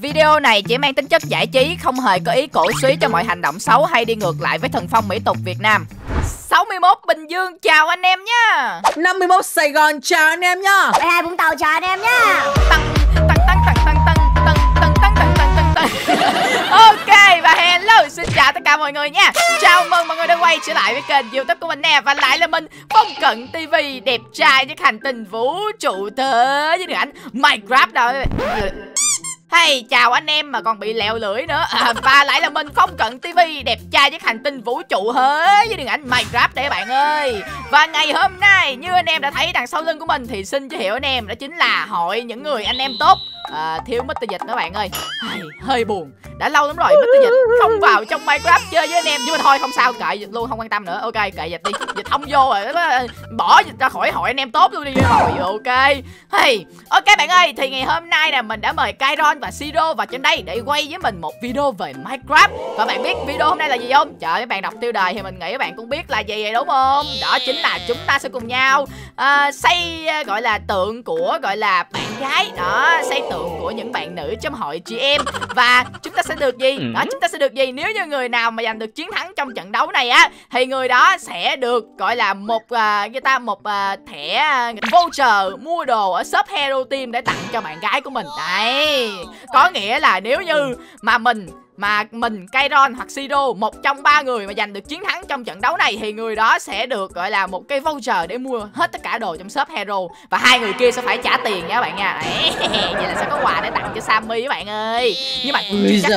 Video này chỉ mang tính chất giải trí, không hề có ý cổ suý cho mọi hành động xấu hay đi ngược lại với thần phong mỹ tục Việt Nam. 61 Bình Dương chào anh em nha. 51 Sài Gòn chào anh em nha. 12 Vũng Tàu chào anh em nha. Tăng tăng tăng tăng tăng tăng tăng tăng tăng tăng tăng tăng tăng. Ok và hello xin chào tất cả mọi người nha. Chào mừng mọi người đã quay trở lại với kênh YouTube của mình nè và lại là mình Phong Cận TV đẹp trai với hành tinh vũ trụ thế với ảnh Minecraft đó. Hey, chào anh em mà còn bị lẹo lưỡi nữa. À, Và lại là mình Phong Cận TV Đẹp trai với hành tinh vũ trụ hết Với điện ảnh Minecraft đây bạn ơi. Và ngày hôm nay như anh em đã thấy đằng sau lưng của mình Thì xin giới thiệu anh em đó chính là hội những người anh em tốt. À, Thiếu Mr. Dịch đó bạn ơi. Hay, Hơi buồn. Đã lâu lắm rồi Mr. Dịch không vào trong Minecraft chơi với anh em Nhưng mà thôi không sao kệ Dịch luôn không quan tâm nữa. Ok kệ Dịch đi. Dịch không vô rồi Bỏ Dịch ra khỏi hội anh em tốt luôn đi. Rồi Ok. Hey, Ok bạn ơi Thì ngày hôm nay là mình đã mời Kairon và Siro vào trên đây để quay với mình một video về Minecraft Và bạn biết video hôm nay là gì không? Trời ơi, các bạn đọc tiêu đề thì mình nghĩ các bạn cũng biết là gì vậy đúng không? Đó chính là chúng ta sẽ cùng nhau uh, xây uh, gọi là tượng của gọi là bạn gái. Đó, xây tượng của những bạn nữ trong hội chị em. Và chúng ta sẽ được gì? Đó, chúng ta sẽ được gì? Nếu như người nào mà giành được chiến thắng trong trận đấu này á Thì người đó sẽ được gọi là một uh, người ta một uh, thẻ uh, voucher mua đồ ở shop Hero Team để tặng cho bạn gái của mình. Đấy. Có nghĩa là nếu như mà mình mà mình Kairon hoặc Siro một trong ba người mà giành được chiến thắng trong trận đấu này thì người đó sẽ được gọi là một cái voucher để mua hết tất cả đồ trong shop Hero. Và hai người kia sẽ phải trả tiền nha các bạn nha. Vậy là sẽ có quà để tặng cho Sammy các bạn ơi. Nhưng mà Ui chắc,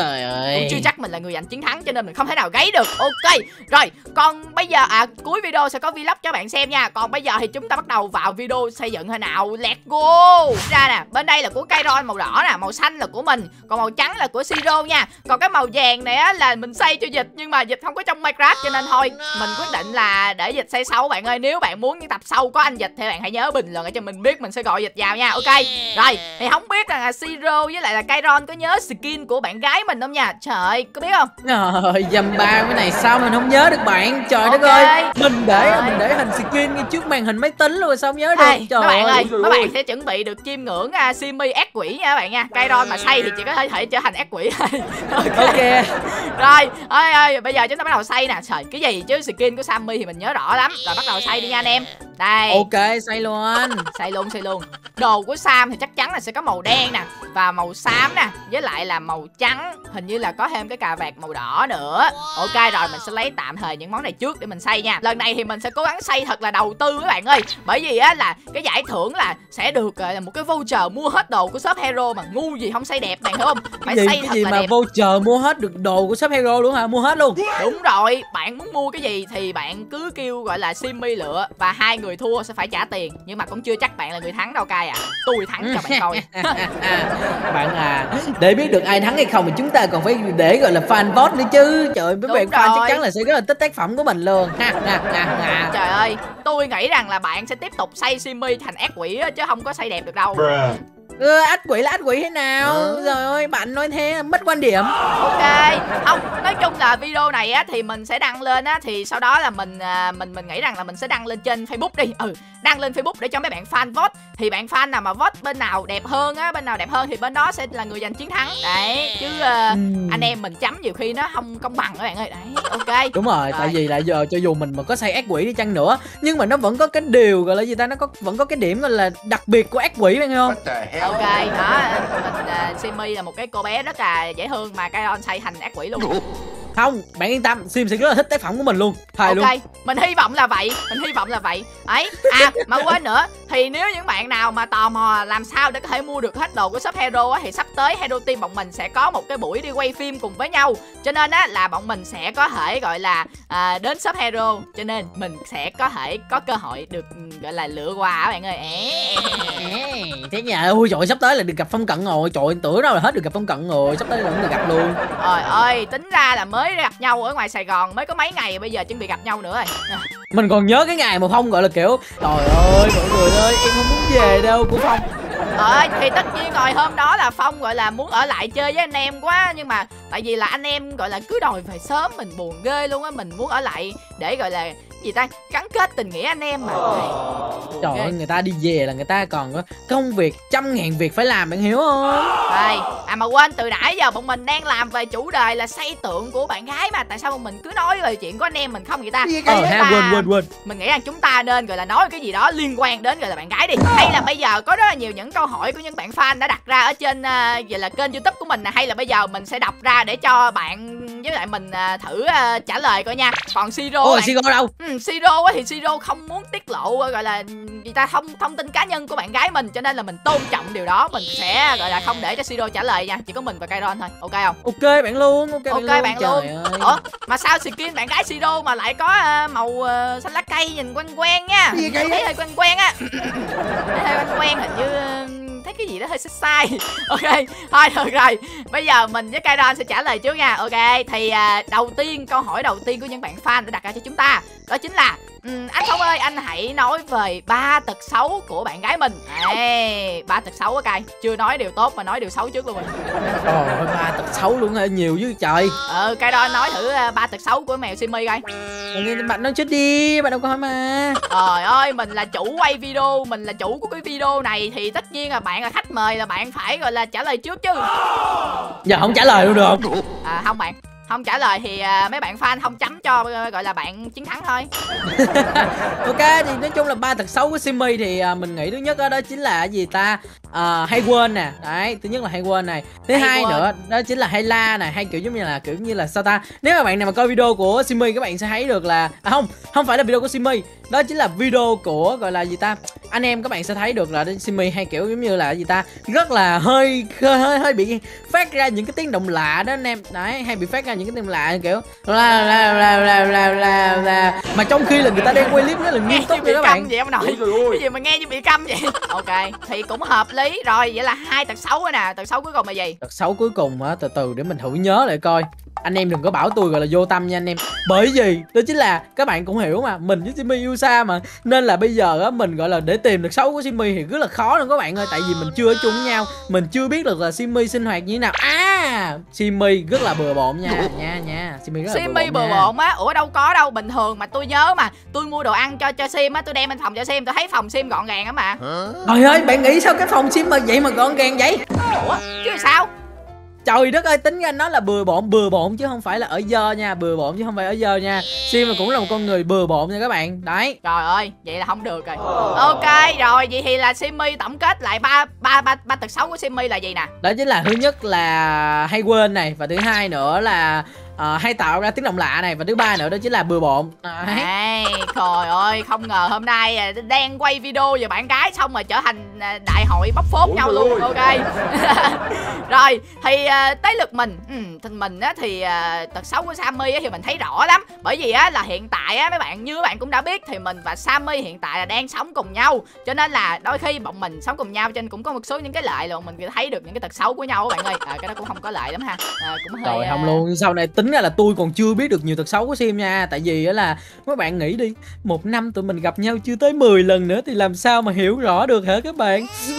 cũng chưa chắc mình là người giành chiến thắng cho nên mình không thể nào gáy được. Ok rồi còn bây giờ à cuối video sẽ có vlog cho bạn xem nha. Còn bây giờ thì chúng ta bắt đầu vào video xây dựng thế nào. Let's go. Ra nè bên đây là của Kairon màu đỏ nè màu xanh là của mình còn màu trắng là của Siro nha. Còn cái màu vàng này á là mình xây cho dịch nhưng mà dịch không có trong Minecraft cho nên thôi mình quyết định là để dịch xây sau. Bạn ơi nếu bạn muốn những tập sau có anh dịch thì bạn hãy nhớ bình luận để cho mình biết mình sẽ gọi dịch vào nha. Ok rồi thì không biết là Siro với lại là Kairon có nhớ skin của bạn gái mình không nha? Trời ơi có biết không? Trời dầm ba cái này sao mình không nhớ được bạn? Trời Ok. đất ơi Mình để Rồi. mình để hình skin ngay trước màn hình máy tính luôn sao không nhớ được? Hey, Trời các bạn ơi, ơi. các bạn sẽ chuẩn bị được chiêm ngưỡng uh, Simi ác quỷ nha các bạn nha. Kairon mà xây thì chỉ có thể thể trở thành ác quỷ thôi. Ok OK Rồi, ơi ơi, bây giờ chúng ta bắt đầu xây nè. Trời, cái gì chứ skin của Sammy thì mình nhớ rõ lắm. Rồi bắt đầu xây đi nha anh em. Đây. Ok xây luôn Xây luôn, xây luôn. Đồ của Sam thì chắc chắn là sẽ có màu đen nè và màu xám nè, với lại là màu trắng. Hình như là có thêm cái cà vạt màu đỏ nữa. Ok rồi, mình sẽ lấy tạm thời những món này trước để mình xây nha. Lần này thì mình sẽ cố gắng xây thật là đầu tư các bạn ơi. Bởi vì á là cái giải thưởng là sẽ được là một cái voucher mua hết đồ của shop Hero mà ngu gì không xây đẹp bạn hiểu không? Phải Cái gì xây cái thật gì là mà đẹp. voucher mua hết được đồ của shop hero luôn hả Mua hết luôn Đúng rồi, bạn muốn mua cái gì thì bạn cứ kêu gọi là Simmy lựa và hai người thua sẽ phải trả tiền. Nhưng mà cũng chưa chắc bạn là người thắng đâu cay à. Tôi thắng cho bạn coi. Bạn à Để biết được ai thắng hay không thì chúng ta còn phải để gọi là fan vote nữa chứ Trời ơi mấy bạn fan chắc chắn là sẽ rất là thích tác phẩm của mình luôn. Trời ơi, tôi nghĩ rằng là bạn sẽ tiếp tục xây Simmy thành ác quỷ á, chứ không có xây đẹp được đâu. Ừ, ách quỷ là ách quỷ thế nào Trời ơi bạn nói thế mất quan điểm Ok, không, nói chung là video này á thì mình sẽ đăng lên á thì sau đó là mình à, mình mình nghĩ rằng là mình sẽ đăng lên trên Facebook đi. Ừ, đăng lên Facebook để cho mấy bạn fan vote. Thì bạn fan nào mà vote bên nào đẹp hơn á, bên nào đẹp hơn thì bên đó sẽ là người giành chiến thắng. Đấy, chứ à, Ừm. anh em mình chấm nhiều khi nó không công bằng các bạn ơi. Đấy, ok. Đúng rồi, tại Rồi. vì là giờ cho dù mình mà có xây ác quỷ đi chăng nữa Nhưng mà nó vẫn có cái điều gọi là gì ta Nó có vẫn có cái điểm gọi là đặc biệt của ác quỷ bạn không Ok, đó, mình uh, Simi là một cái cô bé rất là dễ thương mà Kairon xây thành ác quỷ luôn. Không, bạn yên tâm Sim sẽ rất là thích tác phẩm của mình luôn. Thề ok luôn. mình hy vọng là vậy mình hy vọng là vậy. Ấy à mà quên nữa thì nếu những bạn nào mà tò mò làm sao để có thể mua được hết đồ của shop hero á thì sắp tới hero team bọn mình sẽ có một cái buổi đi quay phim cùng với nhau. Cho nên á là bọn mình sẽ có thể gọi là à, đến shop hero. Cho nên mình sẽ có thể có cơ hội được gọi là lựa quà bạn ơi. Thế nhà ôi trời sắp tới là được gặp Phong Cận rồi. Trời tưởng đâu là hết được gặp Phong Cận rồi Sắp tới là cũng được gặp luôn. Trời ơi, tính ra là mới gặp nhau ở ngoài Sài Gòn mới có mấy ngày bây giờ chuẩn bị gặp nhau nữa rồi. Mình còn nhớ cái ngày mà Phong gọi là kiểu Trời ơi mọi người ơi em không muốn về đâu của Phong Ờ thì tất nhiên rồi hôm đó là Phong gọi là muốn ở lại chơi với anh em quá nhưng mà tại vì là anh em gọi là cứ đòi về sớm mình buồn ghê luôn á mình muốn ở lại để gọi là gì ta? Gắn kết tình nghĩa anh em mà. Trời ơi người ta đi về là người ta còn có công việc trăm ngàn việc phải làm bạn hiểu không? Đây à mà quên từ nãy giờ bọn mình đang làm về chủ đề là xây tượng của bạn gái mà. Tại sao bọn mình cứ nói về chuyện của anh em mình không vậy ta? Ờ ha quên quên quên. mình nghĩ rằng chúng ta nên gọi là nói cái gì đó liên quan đến gọi là bạn gái đi. Hay là bây giờ có rất là nhiều những câu hỏi của những bạn fan đã đặt ra ở trên uh, vậy là kênh youtube của mình nè. Hay là bây giờ mình sẽ đọc ra để cho bạn với lại mình uh, thử uh, trả lời coi nha. Còn siro ôi bạn... siro đâu? Ừ, siro thì siro không muốn tiết lộ gọi là người ta thông thông tin cá nhân của bạn gái mình cho nên là mình tôn trọng điều đó mình sẽ gọi là không để cho siro trả lời nha chỉ có mình và Kairon thôi ok không? Ok bạn luôn ok, ok bạn, bạn luôn, luôn ủa mà sao skin bạn gái siro mà lại có uh, màu uh, xanh lá cây nhìn quen quen nha? Thấy hơi quen quen á. Thấy hơi quen quen hình như thấy cái gì đó hơi sai sai. Ok thôi được rồi. Bây giờ mình với Kairon sẽ trả lời trước nha. Ok thì uh, đầu tiên câu hỏi đầu tiên của những bạn fan đã đặt ra cho chúng ta đó chính là um, anh Phong ơi anh hãy nói về ba tật xấu của bạn gái mình. Ê, ba tật xấu á cay chưa nói điều tốt mà nói điều xấu trước luôn rồi. Trời ơi ba tật xấu luôn hả? Nhiều chứ trời. Ừ Kairon nói thử uh, ba tật xấu của mèo Simi coi. Bạn nói trước đi bạn đâu có hỏi mà. Trời ơi mình là chủ quay video mình là chủ của cái video này thì tất nhiên là bạn là khách mời là bạn phải gọi là trả lời trước chứ. Giờ không trả lời luôn được. À không bạn không trả lời thì uh, mấy bạn fan không chấm cho uh, gọi là bạn chiến thắng thôi. Ok thì nói chung là ba tật xấu của Simi thì uh, mình nghĩ thứ nhất đó, đó chính là gì ta? Uh, hay quên nè. Đấy thứ nhất là hay quên này. Thứ hay hai quên. nữa đó chính là hay la này. Hay kiểu giống như là kiểu như là sao ta? Nếu mà bạn nào mà coi video của Simi các bạn sẽ thấy được là à, không không phải là video của Simi. Đó chính là video của gọi là gì ta? Anh em các bạn sẽ thấy được là Simi hay kiểu giống như là gì ta? Rất là hơi hơi hơi, hơi bị phát ra những cái tiếng động lạ đó anh em. Đấy hay bị phát ra những cái tiếng lạ kiểu la la la la la la la mà trong khi là người ta đang quay clip rất là nghiêm túc vậy các bạn. vậy ông nội. Cái gì mà nghe như bị câm vậy? Ok thì cũng hợp lý. Rồi vậy là hai tật xấu rồi nè. Tật xấu cuối cùng là gì? Tật xấu cuối cùng á từ từ để mình thử nhớ lại coi anh em đừng có bảo tôi gọi là vô tâm nha anh em. Bởi vì đó chính là các bạn cũng hiểu mà mình với Simi yêu xa mà. Nên là bây giờ á mình gọi là để tìm được xấu của Simi thì rất là khó luôn các bạn ơi. Tại vì mình chưa ở chung với nhau mình chưa biết được là Simi sinh hoạt như thế nào. À Simi rất là bừa bộn nha nha nha. Simi rất là Simi bừa bộn á. Ủa đâu có đâu bình thường mà tôi nhớ mà. Tôi mua đồ ăn cho cho Sim á tôi đem lên phòng cho Sim tôi thấy phòng Sim gọn gàng á mà. Trời ơi bạn nghĩ sao cái phòng Sim mà vậy mà gọn gàng vậy? Ủa chứ sao Trời đất ơi tính ra nó là bừa bộn bừa bộn chứ không phải là ở dơ nha Bừa bộn chứ không phải ở dơ nha. Sim cũng là một con người bừa bộn nha các bạn. Đấy. Trời ơi vậy là không được rồi. Ok rồi vậy thì là Simmy tổng kết lại ba ba ba ba tật xấu của Simmy là gì nè? Đó chính là thứ nhất là hay quên này Và thứ hai nữa là uh, hay tạo ra tiếng động lạ này. Và thứ ba nữa đó chính là bừa bộn. Đấy. trời ơi không ngờ hôm nay à, đang quay video về bạn gái xong rồi trở thành à, đại hội bóc phốt Ủa nhau luôn. ơi. ok. Rồi thì uh, tới lượt mình. Ừ, thì mình á thì uh, tật xấu của Sammy á thì mình thấy rõ lắm. Bởi vì á là hiện tại á mấy bạn như các bạn cũng đã biết thì mình và Sammy hiện tại là đang sống cùng nhau. Cho nên là đôi khi bọn mình sống cùng nhau cho nên cũng có một số những cái lợi là mình thấy được những cái tật xấu của nhau các bạn ơi. À, cái đó cũng không có lợi lắm ha. À, cũng hơi Trời, không luôn. Sau này tính ra là tôi còn chưa biết được nhiều tật xấu của Sim nha. Tại vì là các bạn nghĩ đi Một năm tụi mình gặp nhau chưa tới 10 lần nữa Thì làm sao mà hiểu rõ được hả các bạn?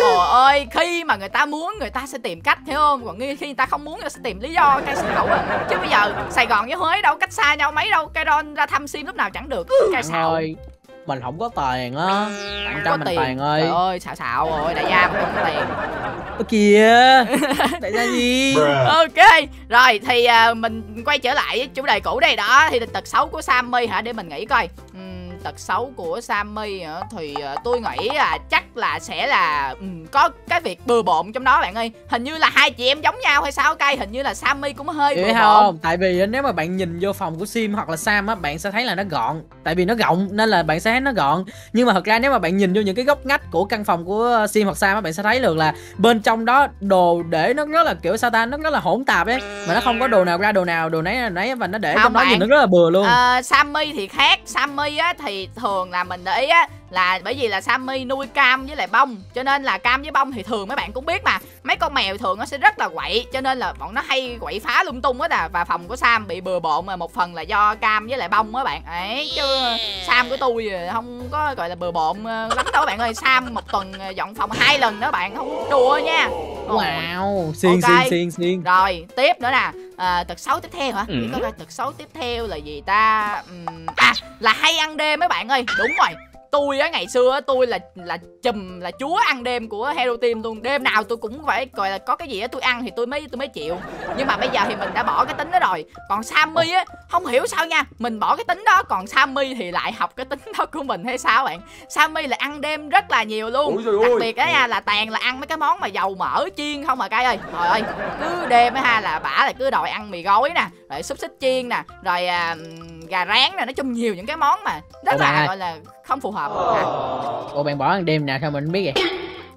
Trời ơi Khi mà người ta muốn người ta sẽ tìm cách Hiểu không? Còn khi người ta không muốn người ta sẽ tìm lý do Cái xạo à. Chứ bây giờ Sài Gòn với Huế đâu cách xa nhau mấy đâu Cái Ron ra thăm Sim lúc nào chẳng được. Cái xạo mình không có tiền á. Tặng cho mình tiền. tiền ơi trời ơi xạo xạo rồi đại gia mà không có tiền. Ơ kìa. Đại gia gì? Ok rồi thì uh, mình quay trở lại với chủ đề cũ đây đó. Thì tật xấu của sammy hả? Để mình nghĩ coi. Uhm, tật xấu của Sammy thì ờ, tôi nghĩ là chắc là sẽ là um, có cái việc bừa bộn trong đó bạn ơi. Hình như là hai chị em giống nhau hay sao cay hình như là Sammy cũng hơi bừa bộn. Không tại vì nếu mà bạn nhìn vô phòng của Sim hoặc là Sam á bạn sẽ thấy là nó gọn. Tại vì nó rộng nên là bạn sẽ thấy nó gọn. Nhưng mà thật ra nếu mà bạn nhìn vô những cái góc ngách của căn phòng của Sim hoặc Sam á bạn sẽ thấy được là bên trong đó đồ để nó rất là kiểu sao ta nó rất là hỗn tạp ấy. Mà nó không có đồ nào ra đồ nào đồ nấy nấy và nó để không trong đó nhìn nó rất là bừa luôn. Uh, Sammy thì khác. Sammy á thì thì thường là mình để ý á là bởi vì là Sammy nuôi cam với lại bông cho nên là cam với bông thì thường mấy bạn cũng biết mà. Mấy con mèo thường nó sẽ rất là quậy cho nên là bọn nó hay quậy phá lung tung hết à và phòng của Sam bị bừa bộn mà một phần là do cam với lại bông á bạn. Ấy chứ Sam của tôi không có gọi là bừa bộn lắm đâu bạn ơi. Sam một tuần dọn phòng hai lần đó bạn không đùa nha wow. Xiên Ok. xiên xiên xiên Rồi, tiếp nữa nè. À, Tật xấu tiếp theo hả? Ừ. Coi tật xấu tiếp theo là gì ta? À, là hay ăn đêm mấy bạn ơi. Đúng rồi Tôi á ngày xưa á tôi là là chùm là chúa ăn đêm của Hero Team luôn. Đêm nào tôi cũng phải gọi là có cái gì á tôi ăn thì tôi mới tôi mới chịu. Nhưng mà bây giờ thì mình đã bỏ cái tính đó rồi. Còn Sammy á không hiểu sao nha Mình bỏ cái tính đó còn Sammy thì lại học cái tính đó của mình hay sao bạn? Sammy là ăn đêm rất là nhiều luôn. Đặc biệt đó nha là toàn là ăn mấy cái món mà dầu mỡ chiên không à cay ơi. Trời ơi cứ đêm á ha là bả là cứ đòi ăn mì gói nè rồi xúc xích chiên nè rồi à, gà rán nè nói chung nhiều những cái món mà rất bạn là gọi là không phù hợp. À, ủa bạn bỏ ăn đêm nào sao mình không biết vậy?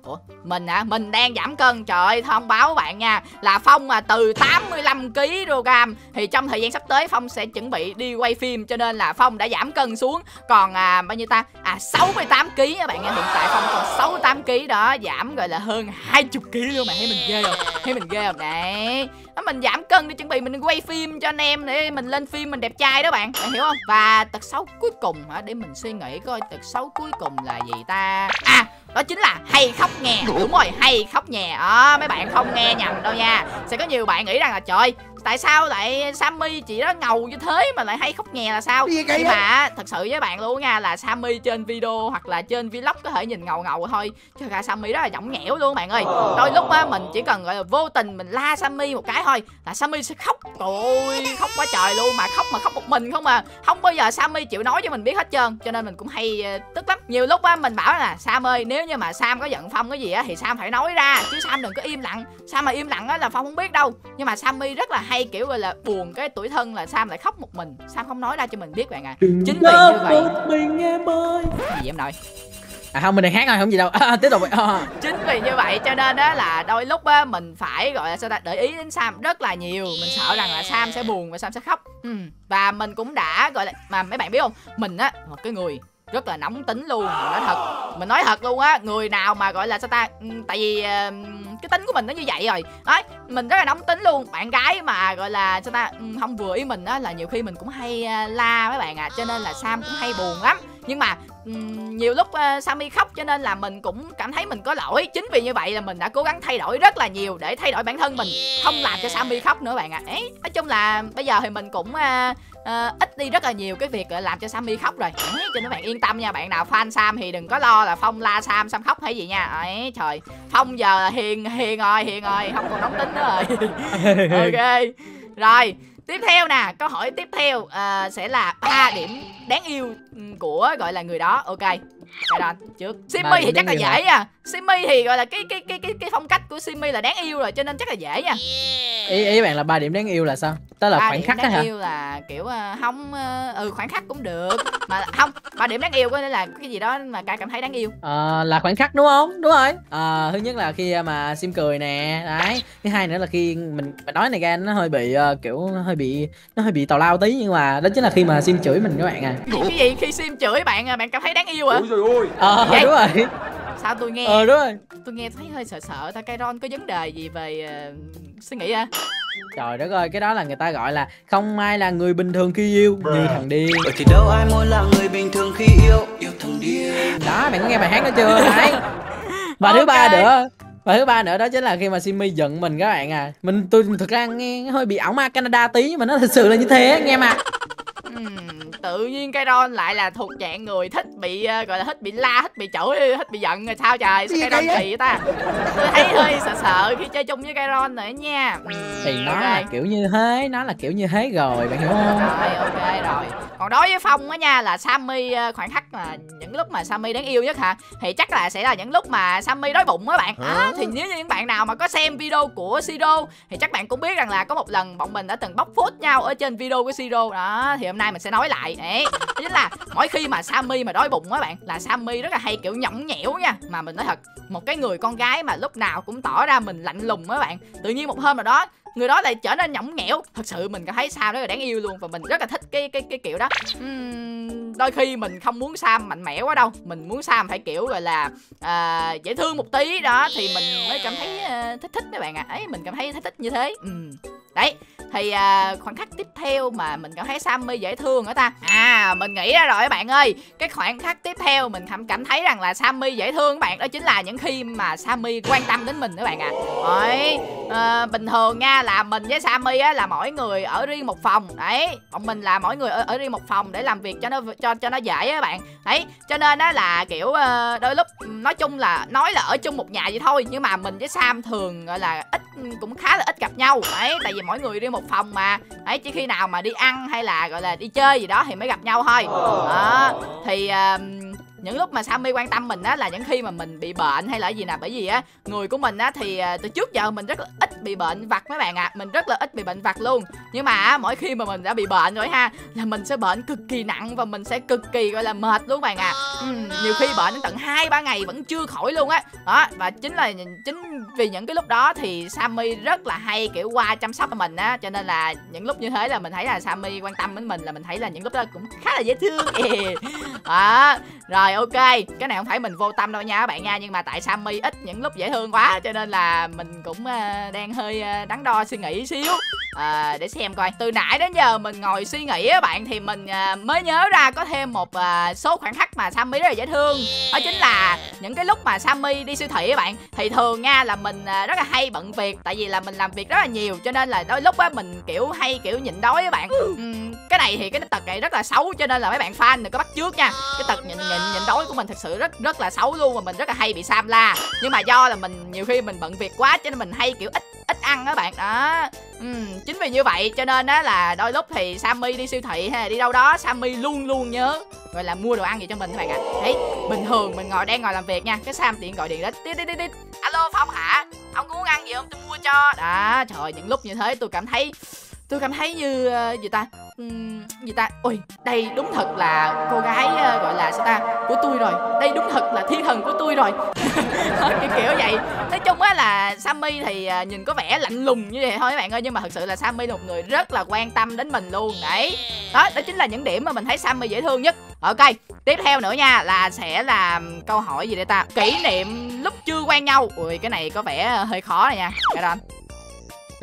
Ủa mình à mình đang giảm cân. Trời ơi thông báo bạn nha là phong mà từ 85 kg thì trong thời gian sắp tới phong sẽ chuẩn bị đi quay phim cho nên là phong đã giảm cân xuống. Còn à bao nhiêu ta? À 68 kg các bạn nha hiện tại phong còn 68 kg đó giảm gọi là hơn 20 kg luôn mà thấy mình ghê không? Thấy mình ghê không? Đấy mình giảm cân để chuẩn bị mình quay phim cho anh em để mình lên phim mình đẹp trai đó bạn. Bạn hiểu không? Và tật xấu cuối cùng hả? Để mình suy nghĩ coi tật xấu cuối cùng là gì ta? À đó chính là hay khóc nhè. Đúng rồi hay khóc nhè. À, mấy bạn không nghe nhầm đâu nha. Sẽ có nhiều bạn nghĩ rằng là trời tại sao lại Sammy chị đó ngầu như thế mà lại hay khóc nhè là sao? Gì nhưng mà thật sự với bạn luôn nha là Sammy trên video hoặc là trên vlog có thể nhìn ngầu ngầu thôi. Chứ ra Sammy rất là giọng nhẽo luôn bạn ơi. Đôi lúc á mình chỉ cần gọi là vô tình mình la Sammy một cái thôi là Sammy sẽ khóc. Trời ơi khóc quá trời luôn mà khóc mà khóc một mình không à. Không bao giờ Sammy chịu nói cho mình biết hết trơn cho nên mình cũng hay ờ, tức lắm. Nhiều lúc á mình bảo là Sam ơi nếu như mà Sam có giận Phong cái gì á thì Sam phải nói ra chứ Sam đừng có im lặng. Sam mà im lặng á là Phong không biết đâu. Nhưng mà Sammy rất là hay kiểu gọi là buồn cái tuổi thân là Sam lại khóc một mình. Sam không nói ra cho mình biết bạn à đừng Chính vì như vậy. một mình em ơi. Gì em nội? À không mình đang hát rồi không gì đâu. À, tiếp tục. À, chính vì như vậy cho nên đó là đôi lúc á mình phải gọi là sao ta để ý đến Sam rất là nhiều. Mình sợ rằng là Sam sẽ buồn và Sam sẽ khóc. Ừ. và mình cũng đã gọi là mà mấy bạn biết không? Mình á một cái người rất là nóng tính luôn mình nói thật. Mình nói thật luôn á người nào mà gọi là sao ta ừ, tại vì ờ, cái tính của mình nó như vậy rồi. Đấy mình rất là nóng tính luôn. Bạn gái mà gọi là sao ta ừ, không vừa ý mình á là nhiều khi mình cũng hay ờ, la mấy bạn à cho nên là Sam cũng hay buồn lắm nhưng mà um, nhiều lúc uh, Sammy khóc cho nên là mình cũng cảm thấy mình có lỗi. Chính vì như vậy là mình đã cố gắng thay đổi rất là nhiều để thay đổi bản thân mình không làm cho Sammy khóc nữa bạn ạ. Ấy nói chung là bây giờ thì mình cũng uh, uh, ít đi rất là nhiều cái việc ờ, làm cho Sammy khóc rồi. Ấy, cho nên bạn yên tâm nha bạn nào fan Sam thì đừng có lo là Phong la Sam Sam khóc hay gì nha. Ấy trời Phong giờ là hiền hiền rồi hiền rồi không còn nóng tính nữa rồi. Ok rồi tiếp theo nè câu hỏi tiếp theo ờ, sẽ là ba điểm đáng yêu ừ, của gọi là người đó. Ok đó trước. Điểm thì chắc là dễ nha. Simmy thì gọi là cái cái cái cái cái phong cách của Simmy là đáng yêu rồi cho nên chắc là dễ nha ý ý bạn là ba điểm đáng yêu là sao? Tức là ba khoảnh điểm khắc đó đáng hả? yêu là kiểu ờ, không ờ, ừ khoảnh khắc cũng được mà không ba điểm đáng yêu có nghĩa là cái gì đó mà cả cảm thấy đáng yêu. Ờ, là khoảnh khắc đúng không? Đúng rồi. Ờ, thứ nhất là khi mà sim cười nè đấy. Thứ hai nữa là khi mình mình nói này ra nó hơi bị ờ, kiểu nó hơi bị nó hơi bị tào lao tí nhưng mà đó chính là khi mà sim chửi mình các bạn à. Cái gì? Khi Sim chửi bạn à, bạn cảm thấy đáng yêu hả Ôi trời ơi. Ờ Vậy? đúng rồi. Sao tôi nghe? Ờ đúng rồi. Tôi nghe thấy hơi sợ sợ ta cây ron có vấn đề gì về ờ, suy nghĩ à trời đất ơi cái đó là người ta gọi là không ai là người bình thường khi yêu như thằng điên. Bởi thì đâu ai muốn là người bình thường khi yêu Yêu thằng điên? Đó bạn có nghe bài hát đó chưa? Đấy và thứ ba nữa. Và thứ ba nữa đó chính là khi mà Simmy giận mình các bạn à. Mình tôi thực ra nghe hơi bị ảo ma Canada tí nhưng mà nó thật sự là như thế nghe mà. Ừm, tự nhiên cây ron lại là thuộc dạng người thích bị ờ, gọi là thích bị la thích bị chửi thích bị giận rồi sao trời? Sao cây ron kỳ ta? Tôi thấy hơi sợ sợ khi chơi chung với cây ron nữa nha. Thì nó ok. là kiểu như thế nó là kiểu như thế rồi bạn hiểu không? Rồi ok rồi còn đối với phong á nha là sammy ờ, khoảnh khắc mà những lúc mà sammy đáng yêu nhất hả? Thì chắc là sẽ là những lúc mà sammy đói bụng á bạn. Á thì nếu như những bạn nào mà có xem video của siro thì chắc bạn cũng biết rằng là có một lần bọn mình đã từng bóc phốt nhau ở trên video của siro đó thì hôm nay mình sẽ nói lại. Đấy đó chính là mỗi khi mà sammy mà đói bụng á bạn là sammy rất là hay kiểu nhõng nhẽo nha. Mà mình nói thật một cái người con gái mà lúc nào cũng tỏ ra mình lạnh lùng á bạn. Tự nhiên một hôm nào đó người đó lại trở nên nhõng nhẽo. Thật sự mình cảm thấy Sam rất là đáng yêu luôn và mình rất là thích cái cái cái kiểu đó. Đôi khi mình không muốn Sam mạnh mẽ quá đâu. Mình muốn Sam phải kiểu gọi là à, dễ thương một tí đó thì mình mới cảm thấy uh, thích thích mấy bạn ạ. Ấy mình cảm thấy thích thích như thế. Ừm. đấy thì à, khoảnh khắc tiếp theo mà mình cảm thấy Sammy dễ thương hả ta? À mình nghĩ ra rồi các bạn ơi. Cái khoảnh khắc tiếp theo mình cảm cảm thấy rằng là Sammy dễ thương các bạn. Đó chính là những khi mà Sammy quan tâm đến mình các bạn ạ. À. đấy à, bình thường nha là mình với Sammy á là mỗi người ở riêng một phòng. Đấy bọn mình là mỗi người ở, ở riêng một phòng để làm việc cho nó cho cho nó dễ á các bạn. Đấy cho nên á là kiểu uh, đôi lúc nói chung là nói là ở chung một nhà vậy thôi nhưng mà mình với Sam thường gọi là ít cũng khá là ít gặp nhau. Đấy tại vì mỗi người riêng một phòng mà. Đấy chỉ khi nào mà đi ăn hay là gọi là đi chơi gì đó thì mới gặp nhau thôi. Đó thì uh, những lúc mà Sammy quan tâm mình á là những khi mà mình bị bệnh hay là gì nè bởi vì á người của mình á thì à, từ trước giờ mình rất là ít bị bệnh vặt mấy bạn ạ à. mình rất là ít bị bệnh vặt luôn nhưng mà mỗi khi mà mình đã bị bệnh rồi ha là mình sẽ bệnh cực kỳ nặng và mình sẽ cực kỳ gọi là mệt luôn bạn ạ à. ừ, nhiều khi bệnh đến tận hai ba ngày vẫn chưa khỏi luôn á đó. và chính là chính vì những cái lúc đó thì Sammy rất là hay kiểu qua chăm sóc mình á cho nên là những lúc như thế là mình thấy là Sammy quan tâm đến mình là mình thấy là những lúc đó cũng khá là dễ thương đó rồi ok cái này không phải mình vô tâm đâu nha các bạn nha nhưng mà tại sammy ít những lúc dễ thương quá cho nên là mình cũng uh, đang hơi uh, đắn đo suy nghĩ xíu. À, để xem coi từ nãy đến giờ mình ngồi suy nghĩ á bạn thì mình à, mới nhớ ra có thêm một à, số khoảnh khắc mà Sammy rất là dễ thương. Đó chính là những cái lúc mà Sammy đi siêu thị á bạn thì thường nha là mình à, rất là hay bận việc tại vì là mình làm việc rất là nhiều cho nên là đôi lúc á mình kiểu hay kiểu nhịn đói á bạn. Uhm, cái này thì cái tật này rất là xấu cho nên là mấy bạn fan đừng có bắt trước nha. Cái tật nhịn nhịn nhịn đói của mình thật sự rất rất là xấu luôn và mình rất là hay bị Sam la. Nhưng mà do là mình nhiều khi mình bận việc quá cho nên mình hay kiểu ít ít ăn á bạn. Đó. Ừ, chính vì như vậy cho nên á là đôi lúc thì sammy đi siêu thị hay là đi đâu đó sammy luôn luôn nhớ gọi là mua đồ ăn gì cho mình các bạn ạ. À. đấy bình thường mình ngồi đang ngồi làm việc nha cái sam tiện gọi điện đến tít tít tít alo phong hả? Ông có muốn ăn gì không? Tôi mua cho. Đó trời những lúc như thế tôi cảm thấy tôi cảm thấy như uh, gì ta? Um, gì ta? Ôi đây đúng thật là cô gái uh, gọi là sao ta? Của tôi rồi. Đây đúng thật là thiên thần của tôi rồi. Kiểu kiểu vậy. Nói chung á là sammy thì uh, nhìn có vẻ lạnh lùng như vậy thôi các bạn ơi nhưng mà thật sự là sammy là một người rất là quan tâm đến mình luôn. Đấy. Đó đó chính là những điểm mà mình thấy sammy dễ thương nhất. Ok tiếp theo nữa nha là sẽ là câu hỏi gì đây ta? Kỷ niệm lúc chưa quen nhau. Ui cái này có vẻ hơi khó này nha. Cái đó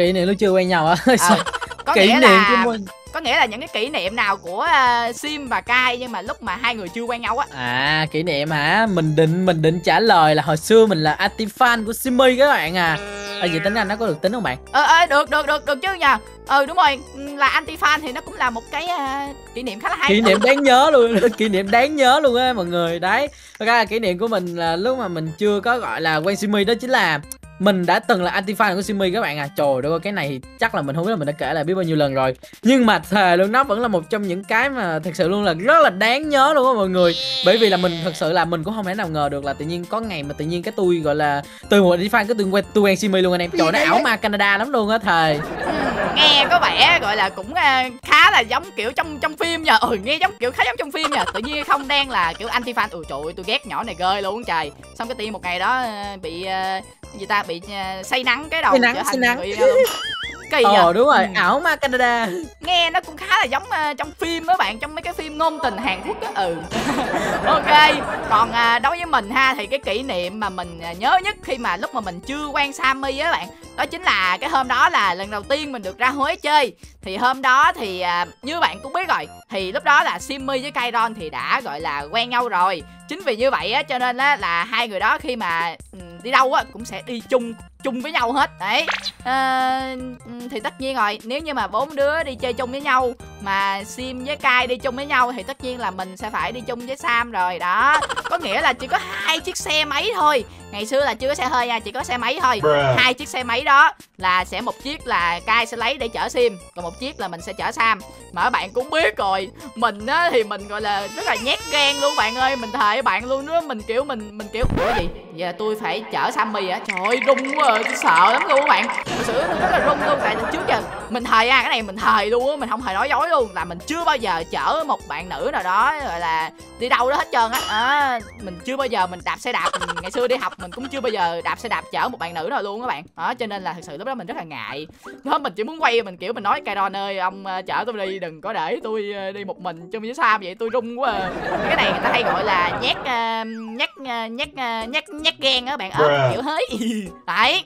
kỷ niệm lúc chưa quen nhau á à, có kỷ nghĩa niệm là... của mình. có nghĩa là những cái kỷ niệm nào của uh, sim và kai nhưng mà lúc mà hai người chưa quen nhau á? À kỷ niệm hả? Mình định mình định trả lời là hồi xưa mình là anti fan của simmy các bạn à. À vậy tính anh nó có được tính không bạn? Ờ ờ được được được được chứ nha ừ đúng rồi. Là anti fan thì nó cũng là một cái uh, kỷ niệm khá là hay. Kỷ niệm đáng nhớ luôn kỷ niệm đáng nhớ luôn á mọi người. Đấy thật ra là kỷ niệm của mình là lúc mà mình chưa có gọi là quen simmy đó chính là mình đã từng là anti fan của Simi các bạn à. Trời ơi cái này thì chắc là mình không biết là mình đã kể lại biết bao nhiêu lần rồi. Nhưng mà thề luôn nó vẫn là một trong những cái mà thật sự luôn là rất là đáng nhớ luôn á mọi người. Bởi vì là mình thật sự là mình cũng không thể nào ngờ được là tự nhiên có ngày mà tự nhiên cái tôi gọi là từ một anti fan cái tôi quen tôi quen Simi luôn anh em. Trời nó ảo ma Canada lắm luôn á thề. Nghe có vẻ gọi là cũng uh, khá là giống kiểu trong trong phim nhờ ừ nghe giống kiểu khá giống trong phim nhờ tự nhiên không đang là kiểu anti fan ừ trời ơi tôi ghét nhỏ này ghê luôn trời. Xong cái tiên một ngày đó uh, bị uh, gì ta bị uh, say nắng cái đầu say nắng say nắng kỳ ờ đúng rồi ừ. ảo ma canada. Nghe nó cũng khá là giống uh, trong phim đó bạn trong mấy cái phim ngôn tình hàn quốc á. Ừ. Ok còn uh, đối với mình ha thì cái kỷ niệm mà mình uh, nhớ nhất khi mà lúc mà mình chưa quen sammy á bạn đó chính là cái hôm đó là lần đầu tiên mình được ra huế chơi. Thì hôm đó thì uh, như bạn cũng biết rồi thì lúc đó là simmy với kairon thì đã gọi là quen nhau rồi. Chính vì như vậy á cho nên á là hai người đó khi mà um, đi đâu á cũng sẽ đi chung chung với nhau hết. Đấy. À, thì tất nhiên rồi nếu như mà bốn đứa đi chơi chung với nhau mà sim với kai đi chung với nhau thì tất nhiên là mình sẽ phải đi chung với sam rồi đó. Có nghĩa là chỉ có hai chiếc xe máy thôi. Ngày xưa là chưa có xe hơi nha chỉ có xe máy thôi. Hai chiếc xe máy đó là sẽ một chiếc là kai sẽ lấy để chở sim còn một chiếc là mình sẽ chở sam. Mà các bạn cũng biết rồi mình á thì mình gọi là rất là nhát gan luôn bạn ơi. Mình thề bạn luôn đó mình kiểu mình mình kiểu ủa gì? Giờ tôi phải chở sammy á trời ơi rung quá à, tôi sợ lắm luôn các bạn. Thật sự rất là rung luôn tại trước giờ mình thề à cái này mình thề luôn á mình không hề nói dối luôn. Là mình chưa bao giờ chở một bạn nữ nào đó gọi là đi đâu đó hết trơn á. À, mình chưa bao giờ mình đạp xe đạp mình, ngày xưa đi học mình cũng chưa bao giờ đạp xe đạp chở một bạn nữ nào luôn các bạn. Đó cho nên là thật sự lúc đó mình rất là ngại. Đó mình chỉ muốn quay mình kiểu mình nói Kairon ơi ông uh, chở tôi đi đừng có để tôi uh, đi một mình với Sam vậy tôi rung quá à. cái này người ta hay gọi là nhát uh, nhát nhát uh, nhát nhát gan á bạn. Ơi kiểu hới đấy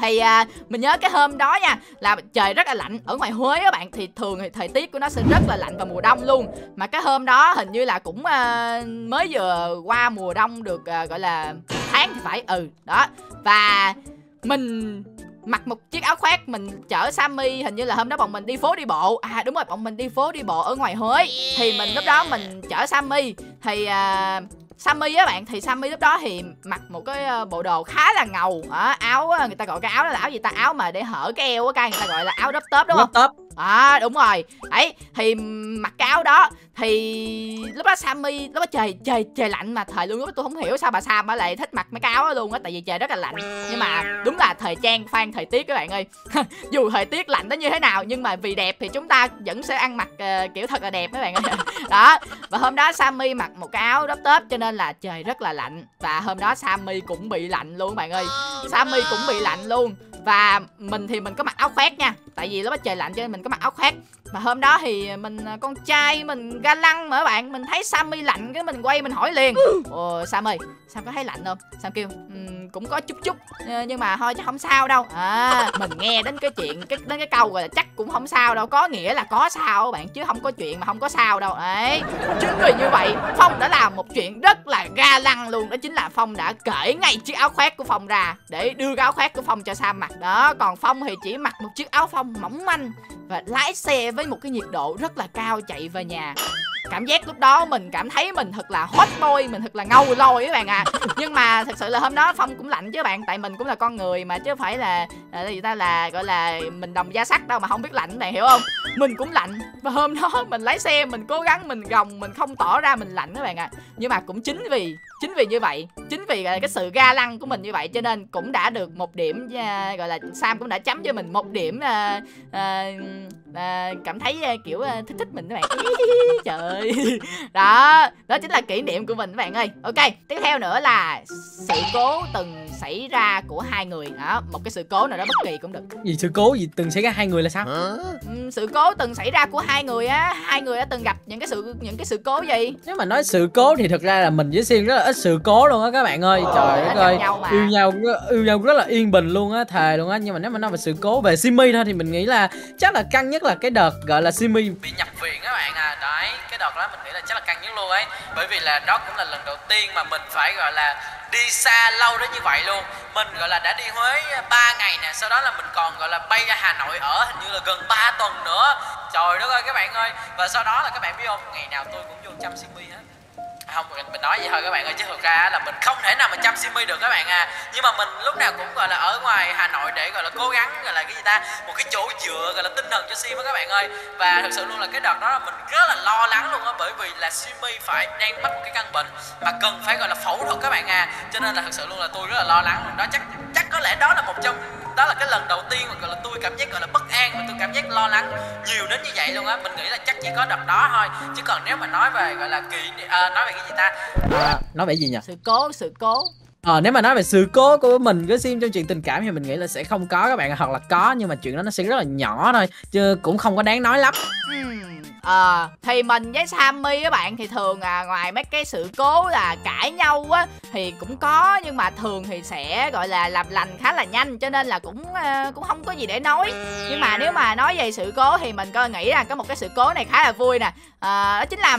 thì à, mình nhớ cái hôm đó nha là trời rất là lạnh. Ở ngoài Huế các bạn thì thường thì thời tiết của nó sẽ rất là lạnh vào mùa đông luôn. Mà cái hôm đó hình như là cũng à, mới vừa qua mùa đông được à, gọi là tháng thì phải ừ đó. Và mình mặc một chiếc áo khoác mình chở Sammy hình như là hôm đó bọn mình đi phố đi bộ. À đúng rồi bọn mình đi phố đi bộ ở ngoài Huế. Thì mình lúc đó mình chở Sammy. Thì à, Sammy á bạn thì Sammy lúc đó thì mặc một cái ờ, bộ đồ khá là ngầu à, áo á, người ta gọi cái áo đó là áo gì ta? Áo mà để hở cái eo á cái người ta gọi là áo đắp tớp đúng không? Laptop à đúng rồi. Ấy thì mặc cái áo đó thì lúc đó Sammy lúc đó trời trời trời lạnh mà thời luôn lúc đó tôi không hiểu sao bà Sam bà lại thích mặc mấy cái áo đó luôn á tại vì trời rất là lạnh. Nhưng mà đúng là thời trang phan thời tiết các bạn ơi. Dù thời tiết lạnh nó như thế nào nhưng mà vì đẹp thì chúng ta vẫn sẽ ăn mặc uh, kiểu thật là đẹp các bạn ơi. Đó và hôm đó Sammy mặc một cái áo đắp tớp cho nên là trời rất là lạnh. Và hôm đó Sammy cũng bị lạnh luôn các bạn ơi. Sammy cũng bị lạnh luôn và mình thì mình có mặc áo khoác nha. Tại vì lúc đó trời lạnh cho nên mình có mặc áo khoác. Mà hôm đó thì mình à, con trai mình ga lăng mà các bạn. Mình thấy Sammy lạnh cái mình quay mình hỏi liền. Ồ Sam ơi Sam có thấy lạnh không? Sam kêu "Ừm, cũng có chút chút ờ, nhưng mà thôi chứ không sao đâu. À mình nghe đến cái chuyện, cái, đến cái câu rồi là chắc cũng không sao đâu, có nghĩa là có sao các bạn, chứ không có chuyện mà không có sao đâu. Đấy chính vì như vậy, Phong đã làm một chuyện rất là ga lăng luôn, đó chính là Phong đã cởi ngay chiếc áo khoác của Phong ra để đưa cái áo khoác của Phong cho Sam mặc. Đó, còn Phong thì chỉ mặc một chiếc áo phong mỏng manh và lái xe với một cái nhiệt độ rất là cao chạy về nhà cảm giác lúc đó mình cảm thấy mình thật là hot boy, mình thật là ngầu lôi các bạn à nhưng mà thật sự là hôm đó phong cũng lạnh chứ bạn, tại mình cũng là con người mà chứ không phải là là gì ta, là, gọi là, mình đồng da sắt đâu mà không biết lạnh, bạn hiểu không? Mình cũng lạnh. Và hôm đó mình lái xe, mình cố gắng, mình gồng, mình không tỏ ra mình lạnh các bạn ạ. Nhưng mà cũng chính vì chính vì như vậy chính vì cái sự ga lăng của mình như vậy cho nên cũng đã được một điểm à, gọi là sam cũng đã chấm cho mình một điểm à, à, à, cảm thấy à, kiểu à, thích thích mình các bạn. Trời ơi. Đó đó chính là kỷ niệm của mình các bạn ơi. Ok tiếp theo nữa là sự cố từng xảy ra của hai người. Đó một cái sự cố nào đó bất kỳ cũng được. Gì sự cố gì từng xảy ra hai người là sao? Ừm, sự cố từng xảy ra của hai người á hai người đã từng gặp những cái sự những cái sự cố gì? Nếu mà nói sự cố thì thực ra là mình với Sim rất là ít sự cố luôn á các bạn ơi. Trời Đã đất ơi yêu nhau yêu nhau rất là yên bình luôn á thề luôn á. Nhưng mà nếu mà nói về sự cố về Simi thôi thì mình nghĩ là chắc là căng nhất là cái đợt gọi là Simi bị nhập viện các bạn. À đấy cái đợt đó mình nghĩ là chắc là căng nhất luôn ấy. Bởi vì là đó cũng là lần đầu tiên mà mình phải gọi là đi xa lâu đến như vậy luôn. Mình gọi là đã đi Huế 3 ngày nè sau đó là mình còn gọi là bay ra Hà Nội ở hình như là gần 3 tuần nữa. Trời đất ơi các bạn ơi. Và sau đó là các bạn biết không ngày nào tôi cũng vô chăm Simi hết không mình, mình nói vậy thôi các bạn ơi chứ thực ra là mình không thể nào mà chăm Simi được các bạn à. Nhưng mà mình lúc nào cũng gọi là ở ngoài Hà Nội để gọi là cố gắng gọi là cái gì ta một cái chỗ dựa gọi là tinh thần cho Sim á các bạn ơi. Và thực sự luôn là cái đợt đó là mình rất là lo lắng luôn á bởi vì là Simi phải đang mắc một cái căn bệnh mà cần phải gọi là phẫu thuật các bạn à. Cho nên là thực sự luôn là tôi rất là lo lắng đó. Chắc chắc có lẽ đó là một trong đó là cái lần đầu tiên mà gọi là tôi cảm giác gọi là bất an và tôi cảm giác lo lắng nhiều đến như vậy luôn á. Mình nghĩ là chắc chỉ có đợt đó thôi. Chứ còn nếu mà nói về gọi là kỷ à, nói về cái gì ta? À, nói về gì nhỉ? Sự cố sự cố. Ờ nếu mà nói về sự cố của mình với Sim trong chuyện tình cảm thì mình nghĩ là sẽ không có các bạn hoặc là có nhưng mà chuyện đó nó sẽ rất là nhỏ thôi chứ cũng không có đáng nói lắm. Ừm, Ờ thì mình với Sammy các bạn thì thường à ngoài mấy cái sự cố là cãi nhau á thì cũng có nhưng mà thường thì sẽ gọi là làm lành khá là nhanh cho nên là cũng à, cũng không có gì để nói. Nhưng mà nếu mà nói về sự cố thì mình coi nghĩ là có một cái sự cố này khá là vui nè. À, đó chính là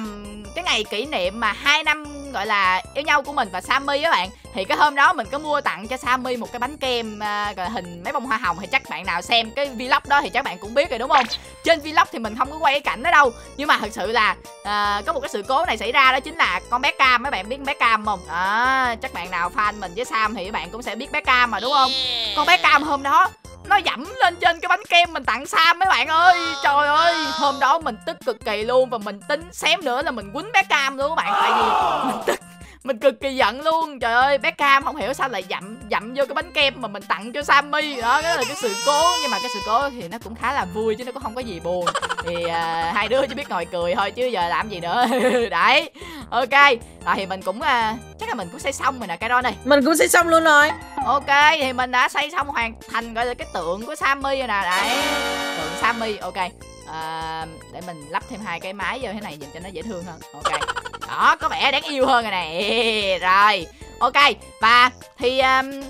cái ngày kỷ niệm mà hai năm gọi là yêu nhau của mình và Sammy các bạn. Thì cái hôm đó mình có mua tặng cho Sammy một cái bánh kem gọi là hình mấy bông hoa hồng. Thì chắc bạn nào xem cái vlog đó thì chắc bạn cũng biết rồi đúng không? Trên vlog thì mình không có quay cái cảnh đó đâu. Nhưng mà thật sự là à, có một cái sự cố này xảy ra đó chính là con bé cam mấy bạn. Biết con bé cam không? À, chắc bạn nào fan mình với sam thì các bạn cũng sẽ biết bé cam mà đúng không? Con bé cam hôm đó nó dẫm lên trên cái bánh kem mình tặng Sam mấy bạn ơi. Trời ơi, Hôm đó mình tức cực kỳ luôn Và mình tính xém nữa là mình quýnh bé Cam luôn các bạn. Tại vì mình tức mình cực kỳ giận luôn. Trời ơi bé cam không hiểu sao lại dặm dặm vô cái bánh kem mà mình tặng cho sammy. Đó đó là cái sự cố. Nhưng mà cái sự cố thì nó cũng khá là vui chứ nó cũng không có gì buồn. Thì à, hai đứa chỉ biết ngồi cười thôi chứ giờ làm gì nữa. Đấy ok. Rồi thì mình cũng à, chắc là mình cũng xây xong rồi nè cái đó này Mình cũng sẽ xong luôn rồi. ok thì mình đã xây xong hoàn thành gọi là cái tượng của sammy rồi nè. Đấy tượng sammy ok. À, để mình lắp thêm hai cái máy vô thế này nhìn cho nó dễ thương hơn. Ok đó có vẻ đáng yêu hơn rồi này rồi ok. Và thì um,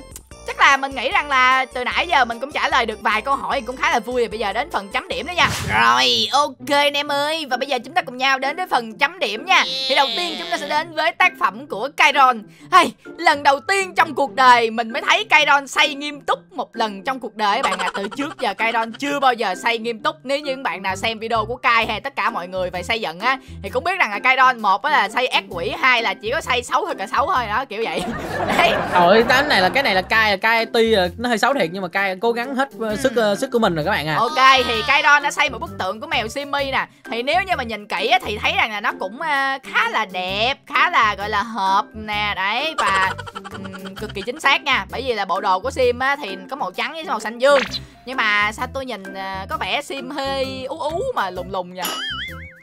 chắc là mình nghĩ rằng là từ nãy giờ mình cũng trả lời được vài câu hỏi cũng khá là vui. Rồi bây giờ đến phần chấm điểm đó nha. Rồi, ok anh em ơi. Và bây giờ chúng ta cùng nhau đến với phần chấm điểm nha. Thì đầu tiên chúng ta sẽ đến với tác phẩm của Kairon hay lần đầu tiên trong cuộc đời mình mới thấy Kairon say nghiêm túc một lần trong cuộc đời bạn à từ trước giờ Kairon chưa bao giờ say nghiêm túc. Nếu như bạn nào xem video của Kai hay tất cả mọi người về xây dựng á, thì cũng biết rằng là Kairon một là say ác quỷ, hai là chỉ có say xấu thật là xấu thôi, đó, kiểu vậy. Đấy. Trời cái này là cái này là Kai là cai tuy nó hơi xấu thiệt nhưng mà cai cố gắng hết uh, sức uh, sức của mình rồi các bạn à. Ok thì Kairon đã xây một bức tượng của mèo Simi nè. Thì nếu như mà nhìn kỹ á, thì thấy rằng là nó cũng uh, khá là đẹp Khá là gọi là hợp nè. Đấy và um, cực kỳ chính xác nha. Bởi vì là bộ đồ của Sim á, thì có màu trắng với màu xanh dương. Nhưng mà sao tôi nhìn uh, có vẻ Sim hơi ú ú mà lùng lùng nha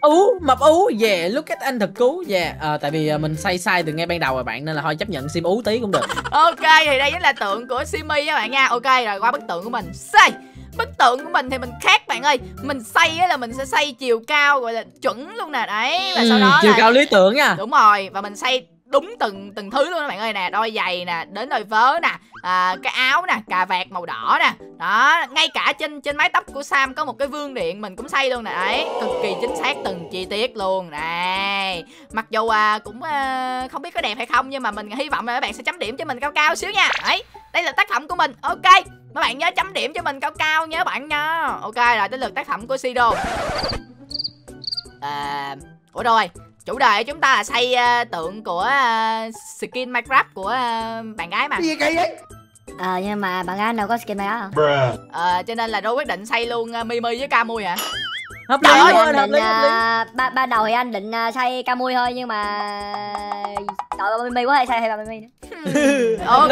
ú mập ú yeah look at anh thật cú yeah. À, tại vì uh, mình xây sai từ ngay ban đầu rồi bạn nên là thôi chấp nhận sim ú tí cũng được. Ok thì đây chính là tượng của Simi các bạn nha. Ok rồi qua bức tượng của mình. Xây bức tượng của mình thì mình khác bạn ơi. Mình xây á là mình sẽ xây chiều cao gọi là chuẩn luôn nè. Đấy và ừ, sau đó chiều là cao lý tưởng nha. Đúng rồi và mình xây đúng từng từng thứ luôn các bạn ơi nè. Đôi giày nè đến đôi vớ nè à, cái áo nè cà vạt màu đỏ nè. Đó ngay cả trên trên mái tóc của sam có một cái vương điện mình cũng xây luôn nè. Đấy cực kỳ chính xác từng chi tiết luôn này mặc dù à, cũng à, không biết có đẹp hay không nhưng mà mình hy vọng là các bạn sẽ chấm điểm cho mình cao cao xíu nha. Đấy đây là tác phẩm của mình. Ok các bạn nhớ chấm điểm cho mình cao cao nhớ bạn nha. Ok rồi tới lượt tác phẩm của sido. À, ủa rồi chủ đề của chúng ta là xây uh, tượng của uh, skin minecraft của uh, bạn gái mà. Gì kỳ vậy? Ờ nhưng mà bạn gái đâu có skin đó ờ cho nên là đôi quyết định xây luôn uh, mimi với camui hả? Hợp lý Trời ơi, thôi anh hợp định lý hợp lý. à, ban ban đầu thì anh định à, xây Camui thôi nhưng mà đội ba Mimi quá hay xây hay ba Mimi nữa. Ok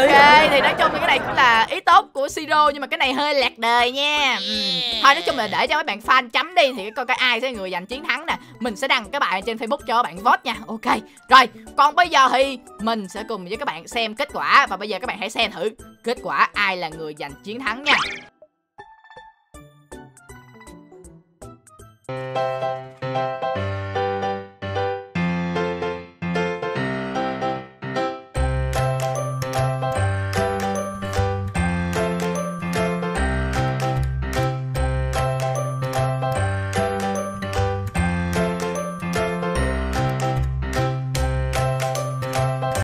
thì nói chung là cái này cũng là ý tốt của siro nhưng mà cái này hơi lạc đời nha. Ừ. thôi nói chung là để cho mấy bạn fan chấm đi thì coi cái ai sẽ người giành chiến thắng nè. Mình sẽ đăng cái bài trên facebook cho các bạn vote nha. Ok rồi. Còn bây giờ thì mình sẽ cùng với các bạn xem kết quả. Và bây giờ các bạn hãy xem thử kết quả ai là người giành chiến thắng nha